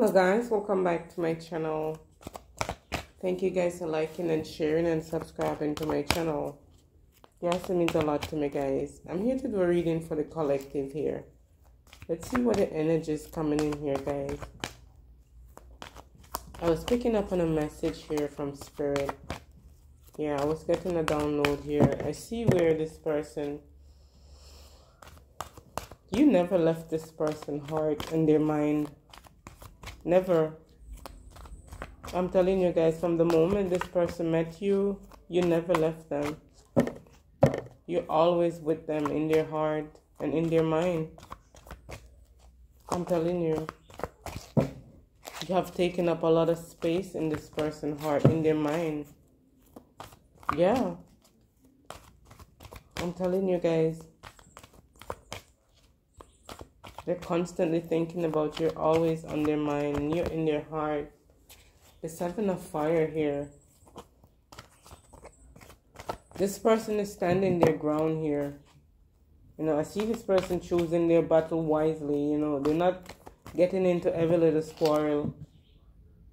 hello guys. Welcome back to my channel. Thank you guys for liking and sharing and subscribing to my channel. Yes it means a lot to me guys. I'm here to do a reading for the collective here. Let's see what the energy is coming in here guys. I was picking up on a message here from spirit. Yeah i was getting a download here. I see where this person you never left this person heart and their mind Never. I'm telling you guys, from the moment this person met you, you never left them. You're always with them in their heart and in their mind. I'm telling you. You have taken up a lot of space in this person's heart, in their mind. Yeah. I'm telling you guys. They're constantly thinking about you, always on their mind, and you're in their heart. The seven of fire here. This person is standing their ground here. You know, I see this person choosing their battle wisely. You know, they're not getting into every little quarrel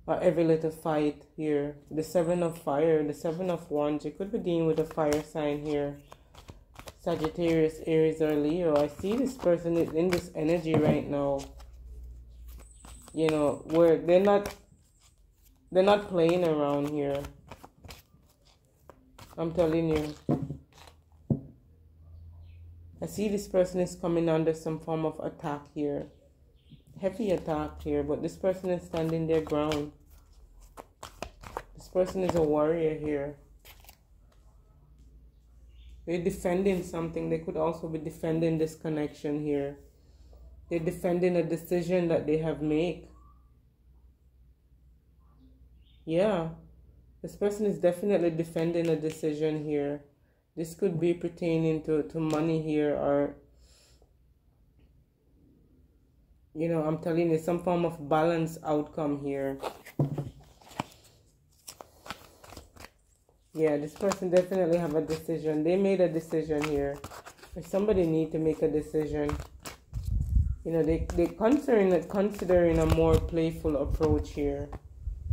or every little fight here. The seven of fire, the seven of wands. You could be dealing with a fire sign here. Sagittarius, Aries, or Leo. I see this person is in this energy right now. You know, where they're not they're not playing around here. I'm telling you. I see this person is coming under some form of attack here. Heavy attack here, but this person is standing their ground. This person is a warrior here. They're defending something. They could also be defending this connection here. They're defending a decision that they have made. Yeah. This person is definitely defending a decision here. This could be pertaining to, to money here or you know, I'm telling you, some form of balance outcome here. Yeah, this person definitely have a decision. They made a decision here. If somebody need to make a decision, you know, they they considering considering a more playful approach here.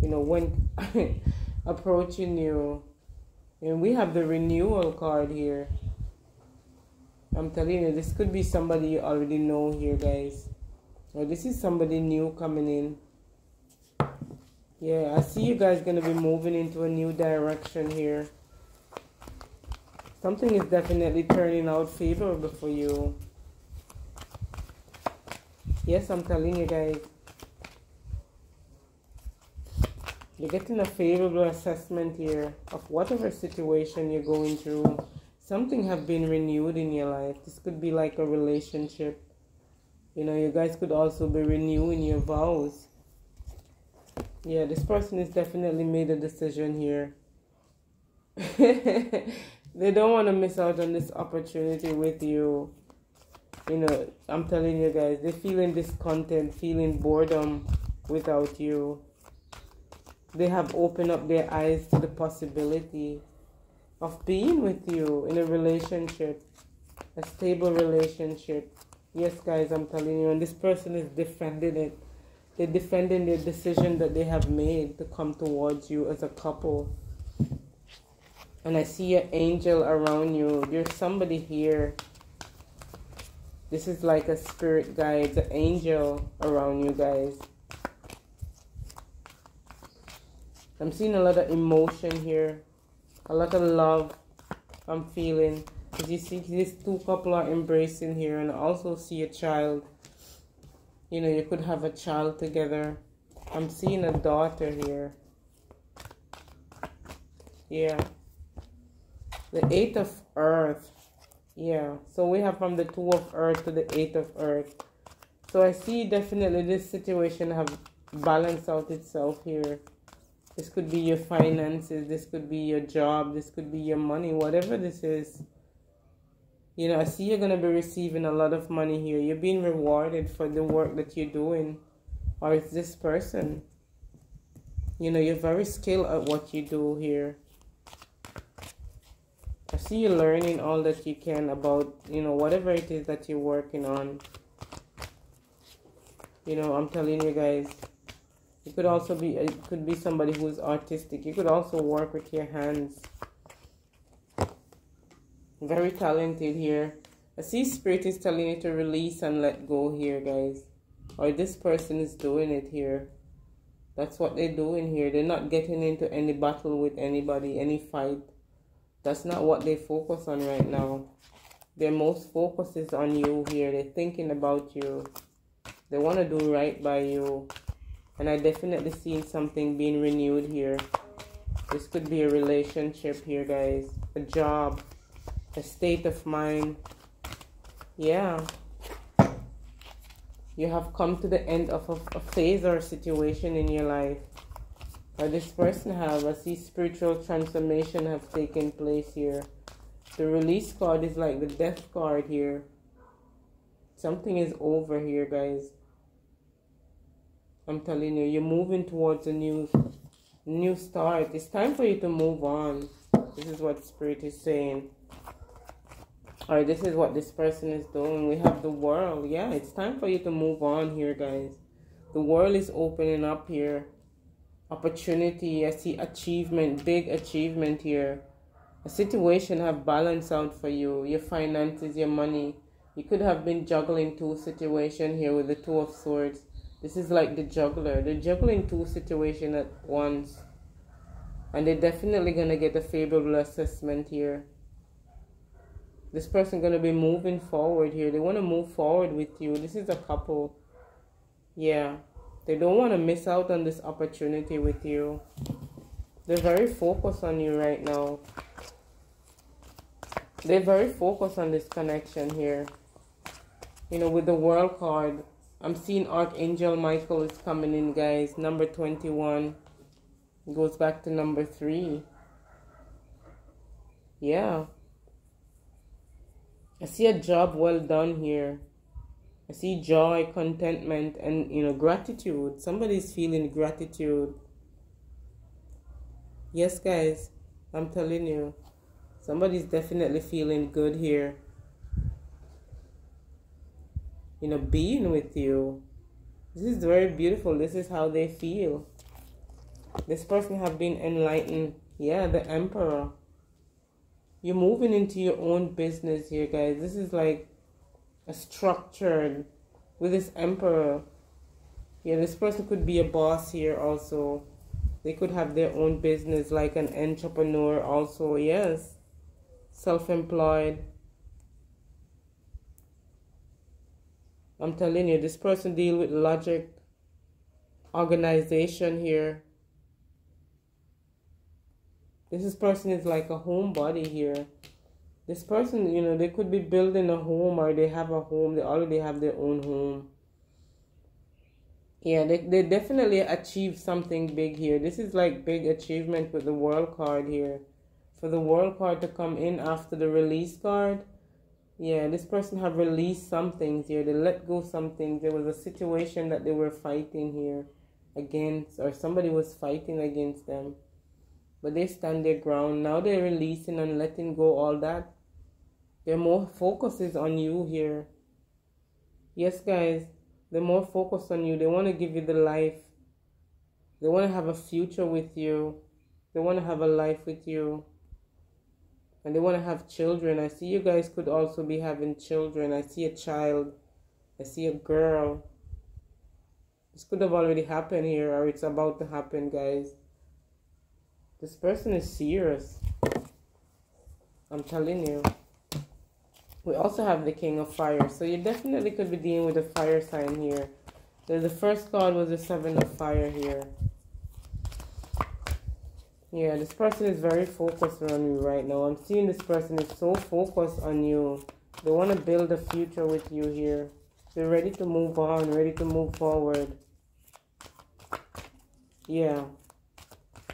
You know, when approaching you, and we have the renewal card here. I'm telling you, this could be somebody you already know here, guys. Or this is somebody new coming in. Yeah, I see you guys going to be moving into a new direction here. Something is definitely turning out favorable for you. Yes, I'm telling you guys. You're getting a favorable assessment here of whatever situation you're going through. Something have been renewed in your life. This could be like a relationship. You know, you guys could also be renewing your vows yeah, this person has definitely made a decision here. they don't want to miss out on this opportunity with you. You know, I'm telling you guys, they're feeling discontent, feeling boredom without you. They have opened up their eyes to the possibility of being with you in a relationship, a stable relationship. Yes, guys, I'm telling you, and this person is defending it they're defending their decision that they have made to come towards you as a couple. And I see an angel around you. There's somebody here. This is like a spirit guide, an angel around you guys. I'm seeing a lot of emotion here. A lot of love I'm feeling. As you see, these two couple are embracing here. And I also see a child you know, you could have a child together. I'm seeing a daughter here. Yeah. The eight of earth. Yeah. So we have from the two of earth to the eight of earth. So I see definitely this situation have balanced out itself here. This could be your finances. This could be your job. This could be your money. Whatever this is you know, I see you're going to be receiving a lot of money here. You're being rewarded for the work that you're doing. Or it's this person. You know, you're very skilled at what you do here. I see you learning all that you can about, you know, whatever it is that you're working on. You know, I'm telling you guys, it could also be it could be somebody who is artistic you could also work with your hands very talented here. I see spirit is telling you to release and let go here guys. Or this person is doing it here. That's what they're doing here. They're not getting into any battle with anybody any fight. That's not what they focus on right now. Their most focus is on you here. They're thinking about you. They want to do right by you. And I definitely seen something being renewed here. This could be a relationship here, guys. A job. A state of mind. Yeah. You have come to the end of a, a phase or a situation in your life. Or this person have. I see spiritual transformation have taken place here. The release card is like the death card here. Something is over here, guys. I'm telling you, you're moving towards a new new start. It's time for you to move on. This is what Spirit is saying. Or this is what this person is doing. We have the world. Yeah, it's time for you to move on here, guys. The world is opening up here. Opportunity. I see achievement, big achievement here. A situation have balanced out for you. Your finances, your money. You could have been juggling two situation here with the two of swords this is like the juggler. They're juggling two situations at once. And they're definitely going to get a favorable assessment here. This person going to be moving forward here. They want to move forward with you. This is a couple. Yeah. They don't want to miss out on this opportunity with you. They're very focused on you right now. They're very focused on this connection here. You know, with the world card, I'm seeing Archangel Michael is coming in, guys. Number 21 goes back to number 3. Yeah. I see a job well done here. I see joy, contentment, and, you know, gratitude. Somebody's feeling gratitude. Yes, guys. I'm telling you. Somebody's definitely feeling good here you know, being with you. This is very beautiful. This is how they feel. This person have been enlightened. Yeah, the emperor. You're moving into your own business here, guys. This is like a structured with this emperor. Yeah, this person could be a boss here also. They could have their own business like an entrepreneur also. Yes. Self-employed I'm telling you, this person deal with logic, organization here. This is person is like a homebody here. This person, you know, they could be building a home or they have a home. They already have their own home. Yeah, they, they definitely achieved something big here. This is like big achievement with the world card here. For the world card to come in after the release card, yeah, this person have released some things here. They let go some things. There was a situation that they were fighting here against, or somebody was fighting against them. But they stand their ground. Now they're releasing and letting go all that. Their more focus is on you here. Yes, guys, they're more focused on you. They want to give you the life. They want to have a future with you. They want to have a life with you and they want to have children. I see you guys could also be having children. I see a child. I see a girl. This could have already happened here or it's about to happen, guys. This person is serious. I'm telling you. We also have the King of Fire. So you definitely could be dealing with a fire sign here. the first card was the Seven of Fire here. Yeah, this person is very focused on you right now. I'm seeing this person is so focused on you. They want to build a future with you here. They're ready to move on, ready to move forward. Yeah,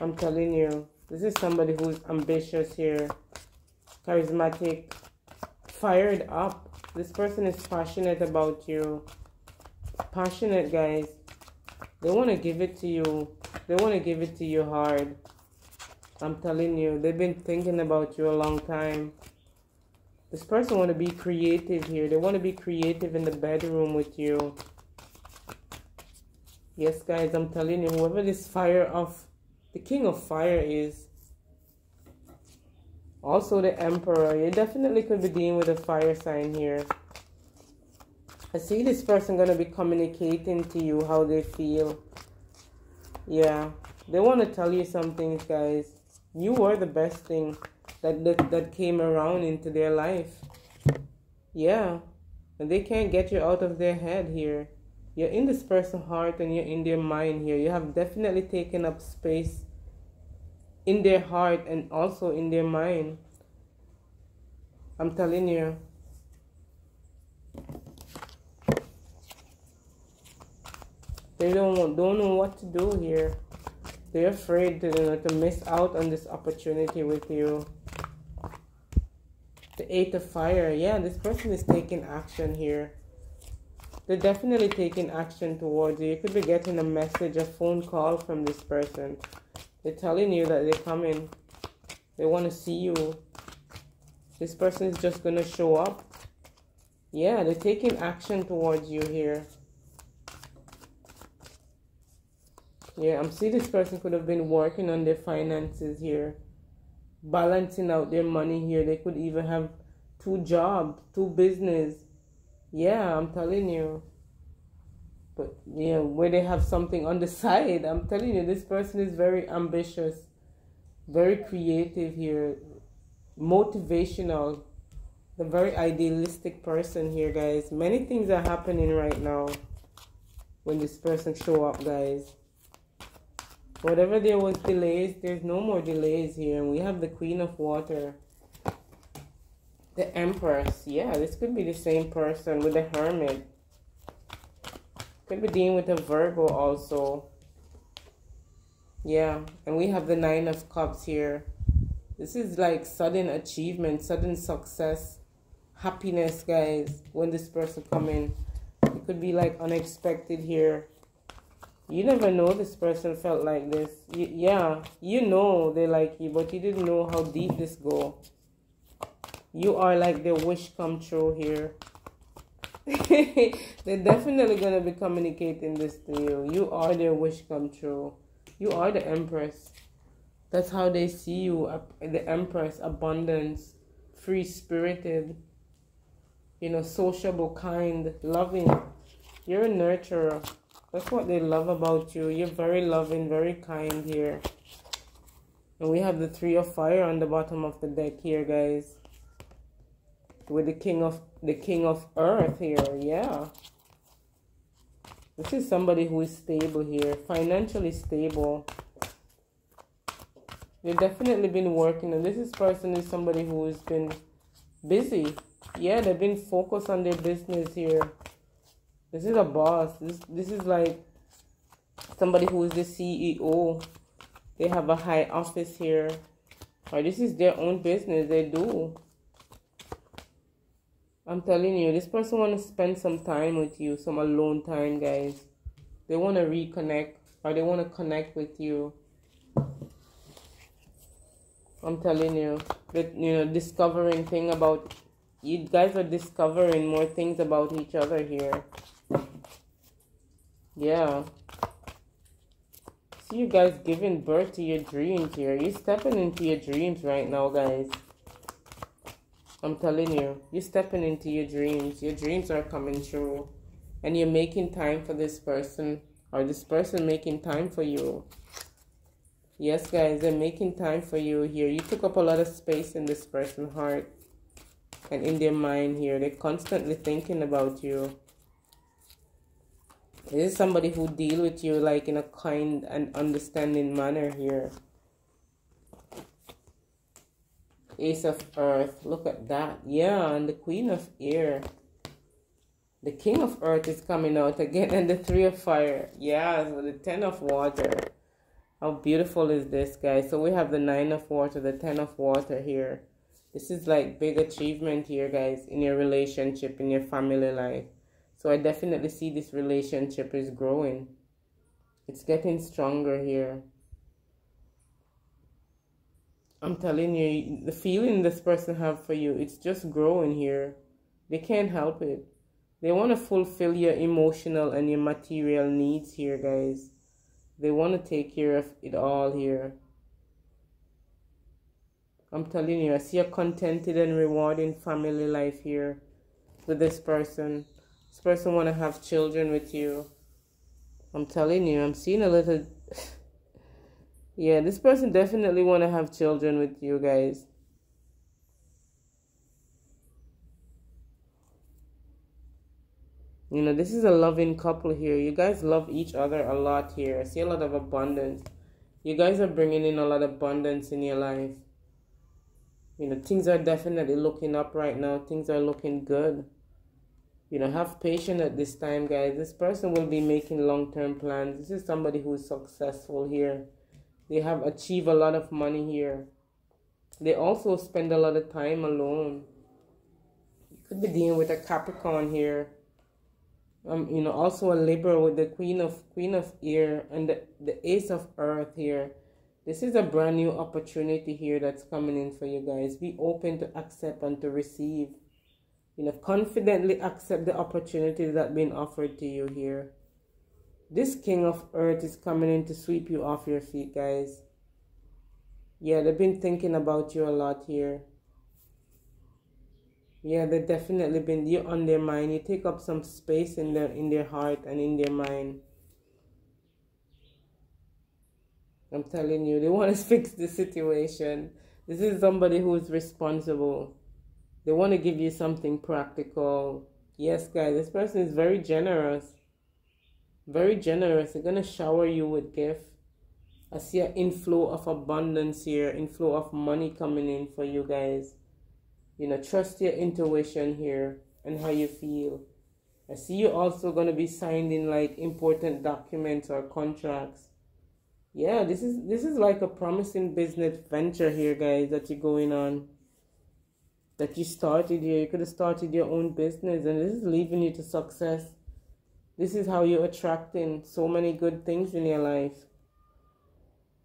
I'm telling you. This is somebody who's ambitious here. Charismatic. Fired up. This person is passionate about you. Passionate, guys. They want to give it to you. They want to give it to you hard. I'm telling you, they've been thinking about you a long time. This person want to be creative here. They want to be creative in the bedroom with you. Yes, guys, I'm telling you, whoever this fire of the king of fire is, also the emperor, you definitely could be dealing with a fire sign here. I see this person going to be communicating to you how they feel. Yeah, they want to tell you some things, guys. You were the best thing that, that, that came around into their life. Yeah, and they can't get you out of their head here. You're in this person's heart and you're in their mind here. You have definitely taken up space in their heart and also in their mind. I'm telling you. They don't don't know what to do here. They're afraid to, you know, to miss out on this opportunity with you. The Eight of Fire. Yeah, this person is taking action here. They're definitely taking action towards you. You could be getting a message, a phone call from this person. They're telling you that they're coming. They want to see you. This person is just going to show up. Yeah, they're taking action towards you here. Yeah, I'm seeing this person could have been working on their finances here balancing out their money here. They could even have two jobs, two business. Yeah, I'm telling you. But yeah, where they have something on the side, I'm telling you, this person is very ambitious, very creative here, motivational, the very idealistic person here, guys. Many things are happening right now when this person show up, guys. Whatever there was delays, there's no more delays here. And we have the Queen of Water. The Empress. Yeah, this could be the same person with the Hermit. Could be dealing with a Virgo also. Yeah, and we have the Nine of Cups here. This is like sudden achievement, sudden success, happiness, guys, when this person come in. It could be like unexpected here you never know this person felt like this. You, yeah, you know they like you, but you didn't know how deep this go. You are like their wish come true here. They're definitely gonna be communicating this to you. You are their wish come true. You are the empress. That's how they see you, uh, the empress, abundance, free spirited, you know, sociable, kind, loving. You're a nurturer. That's what they love about you. You're very loving, very kind here. And we have the three of fire on the bottom of the deck here, guys. With the king of the king of earth here, yeah. This is somebody who is stable here, financially stable. They've definitely been working, and this is person is somebody who has been busy. Yeah, they've been focused on their business here. This is a boss. This this is like somebody who is the CEO. They have a high office here. Or this is their own business. They do. I'm telling you, this person want to spend some time with you, some alone time, guys. They want to reconnect or they want to connect with you. I'm telling you, that you know, discovering thing about you guys are discovering more things about each other here. Yeah. See you guys giving birth to your dreams here. You're stepping into your dreams right now, guys. I'm telling you, you're stepping into your dreams. Your dreams are coming true. And you're making time for this person. Or this person making time for you. Yes, guys, they're making time for you here. You took up a lot of space in this person's heart. And in their mind here. They're constantly thinking about you. This is somebody who deal with you like in a kind and understanding manner here. Ace of Earth. Look at that. Yeah, and the Queen of Air. The King of Earth is coming out again. And the Three of Fire. Yeah, so the Ten of Water. How beautiful is this, guys? So we have the Nine of Water, the Ten of Water here. This is like big achievement here, guys, in your relationship, in your family life. So I definitely see this relationship is growing. It's getting stronger here. I'm telling you, the feeling this person have for you, it's just growing here. They can't help it. They want to fulfill your emotional and your material needs here, guys. They want to take care of it all here. I'm telling you, I see a contented and rewarding family life here with this person. This person want to have children with you. I'm telling you, I'm seeing a little. yeah, this person definitely want to have children with you guys. You know, this is a loving couple here. You guys love each other a lot here. I see a lot of abundance. You guys are bringing in a lot of abundance in your life. You know, things are definitely looking up right now. Things are looking good. You know, have patience at this time, guys. This person will be making long-term plans. This is somebody who is successful here. They have achieved a lot of money here. They also spend a lot of time alone. You could be dealing with a Capricorn here um, you know, also a Libra with the Queen of Queen of Air and the, the Ace of Earth here. This is a brand new opportunity here that's coming in for you guys. Be open to accept and to receive. You know, confidently accept the opportunity that's been offered to you here. This King of Earth is coming in to sweep you off your feet, guys. Yeah, they've been thinking about you a lot here. Yeah, they've definitely been you on their mind. You take up some space in their in their heart and in their mind. I'm telling you, they want to fix the situation. This is somebody who is responsible. They want to give you something practical. Yes, guys, this person is very generous. Very generous. They're gonna shower you with gifts. I see an inflow of abundance here, inflow of money coming in for you guys. You know, trust your intuition here and how you feel. I see you also going to be signing like important documents or contracts. Yeah, this is this is like a promising business venture here, guys, that you're going on. That you started here. You could have started your own business and this is leading you to success. This is how you're attracting so many good things in your life.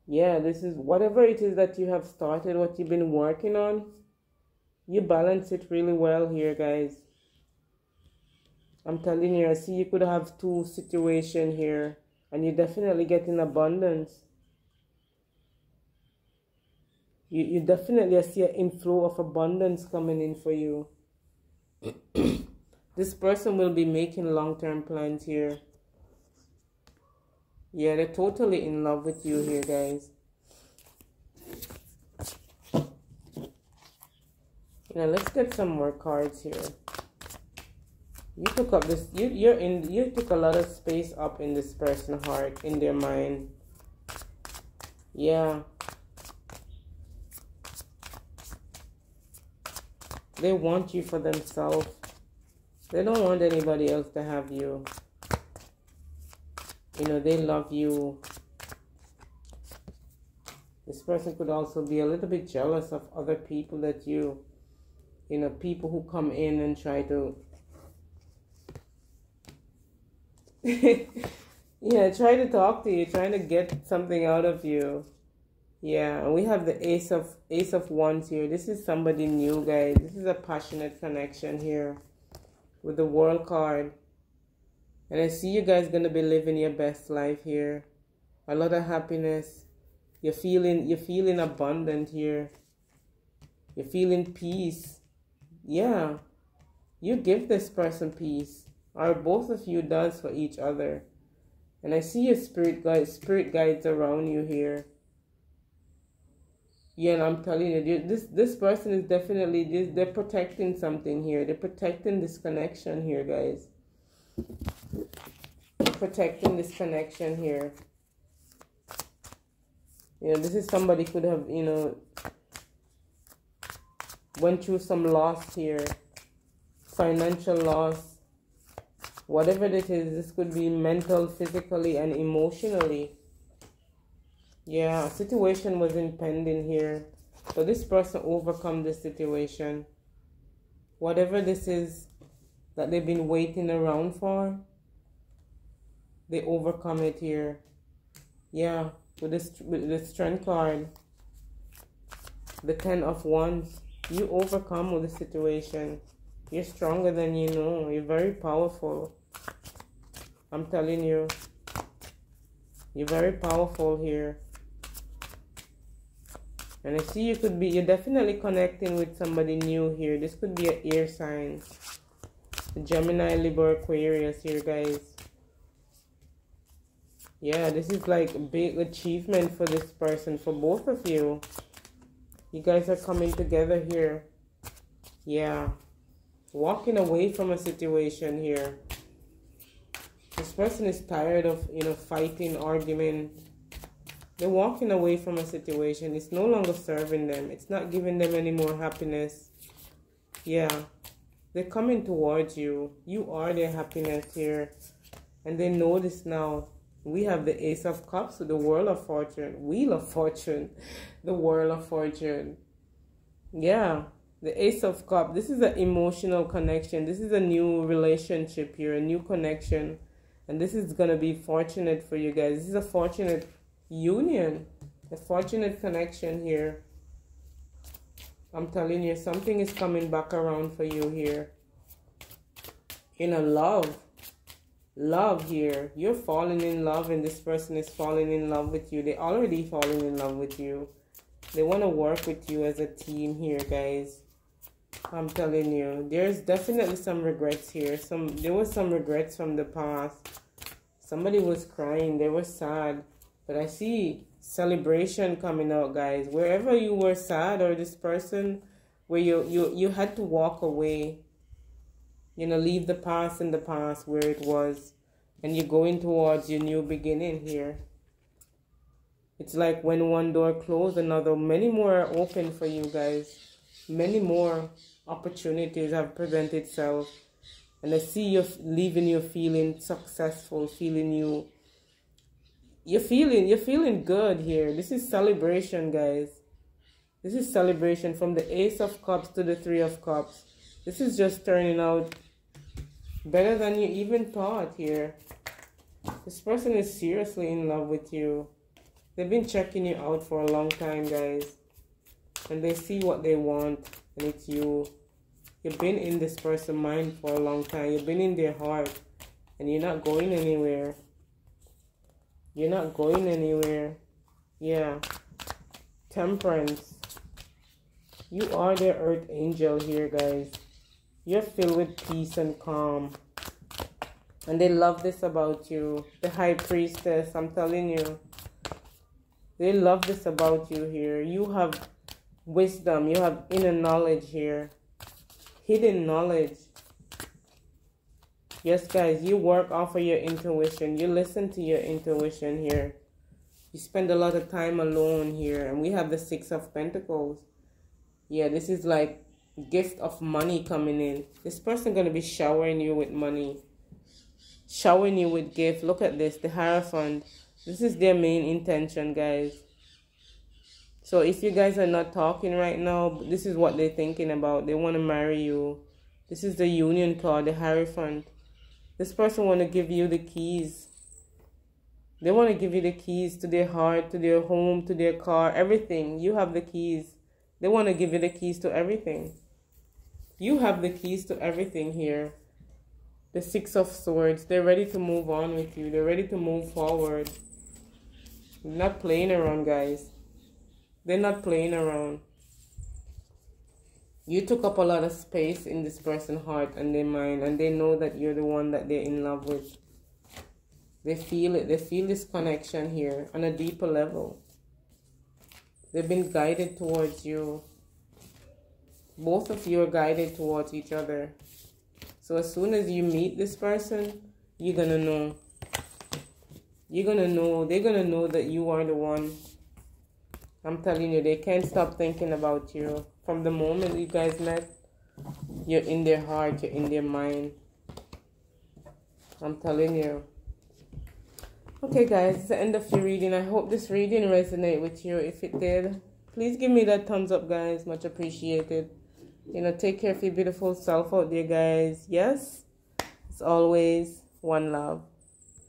Yeah, this is whatever it is that you have started, what you've been working on you balance it really well here, guys. I'm telling you, I see you could have two situation here. And you definitely get in abundance. You, you definitely see an inflow of abundance coming in for you. this person will be making long-term plans here. Yeah, they're totally in love with you here, guys. Now let's get some more cards here. You took up this. You you're in. You took a lot of space up in this person's heart, in their mind. Yeah. They want you for themselves. They don't want anybody else to have you. You know, they love you. This person could also be a little bit jealous of other people that you you know, people who come in and try to yeah, try to talk to you, trying to get something out of you. Yeah, we have the ace of ace of wands here. This is somebody new, guys. This is a passionate connection here with the world card. And I see you guys gonna be living your best life here. A lot of happiness. You're feeling you're feeling abundant here. You're feeling peace yeah, you give this person peace, or both of you does for each other. And I see your spirit guides, spirit guides around you here. Yeah, and I'm telling you, this this person is definitely this. They're protecting something here. They're protecting this connection here, guys. Protecting this connection here. You know, this is somebody could have, you know, went through some loss here, financial loss, whatever it is, this could be mental, physically, and emotionally. Yeah, situation was impending here. So this person overcome this situation. Whatever this is that they've been waiting around for, they overcome it here. Yeah, with this with the strength card. The ten of wands you overcome with the situation. You're stronger than you know. You're very powerful. I'm telling you. You're very powerful here. And I see you could be, you're definitely connecting with somebody new here. This could be an air sign. Gemini, Libra, Aquarius here, guys. Yeah, this is like a big achievement for this person, for both of you. You guys are coming together here. Yeah. Walking away from a situation here. This person is tired of, you know, fighting, arguing, they're walking away from a situation. It's no longer serving them. It's not giving them any more happiness. Yeah. They're coming towards you. You are their happiness here. And they know this now. We have the Ace of Cups, the World of Fortune, Wheel of Fortune, the World of Fortune. Yeah, the Ace of Cups. This is an emotional connection. This is a new relationship here, a new connection. And this is going to be fortunate for you guys. This is a fortunate union, a fortunate connection here. I'm telling you, something is coming back around for you here. In a love, love here. You're falling in love and this person is falling in love with you. They already falling in love with you. They want to work with you as a team here, guys. I'm telling you, there's definitely some regrets here. Some There was some regrets from the past. Somebody was crying. They were sad. But I see celebration coming out, guys. Wherever you were sad or this person where you, you, you had to walk away, you know, leave the past in the past where it was, and you're going towards your new beginning here. It's like when one door closed, another, many more are open for you guys. Many more opportunities have presented itself. And I see you leaving you feeling successful, feeling you you're feeling you're feeling good here. This is celebration, guys. This is celebration from the Ace of Cups to the Three of Cups. This is just turning out better than you even thought here. This person is seriously in love with you. They've been checking you out for a long time, guys. And they see what they want, and it's you. You've been in this person's mind for a long time. You've been in their heart, and you're not going anywhere. You're not going anywhere. Yeah. Temperance. You are the earth angel here, guys. You're filled with peace and calm. And they love this about you. The high priestess, I'm telling you. They love this about you here. You have wisdom. You have inner knowledge here. Hidden knowledge. Yes, guys, you work off of your intuition. You listen to your intuition here. You spend a lot of time alone here. And we have the Six of Pentacles. Yeah, this is like gift of money coming in. This person going to be showering you with money. Showering you with gift. Look at this. The Hierophant. This is their main intention, guys. So if you guys are not talking right now, this is what they're thinking about. They want to marry you. This is the union card, the Hierophant. This person want to give you the keys. They want to give you the keys to their heart, to their home, to their car, everything. You have the keys. They want to give you the keys to everything. You have the keys to everything here. The Six of Swords. They're ready to move on with you. They're ready to move forward. They're not playing around, guys. They're not playing around you took up a lot of space in this person's heart and their mind and they know that you're the one that they're in love with. They feel it. They feel this connection here on a deeper level. They've been guided towards you. Both of you are guided towards each other. So as soon as you meet this person you're gonna know. You're gonna know. They're gonna know that you are the one. I'm telling you they can't stop thinking about you from the moment you guys met, you're in their heart, you're in their mind. I'm telling you. Okay, guys, it's the end of your reading. I hope this reading resonate with you. If it did, please give me that thumbs up, guys. Much appreciated. You know, take care of your beautiful self out there, guys. Yes, it's always one love.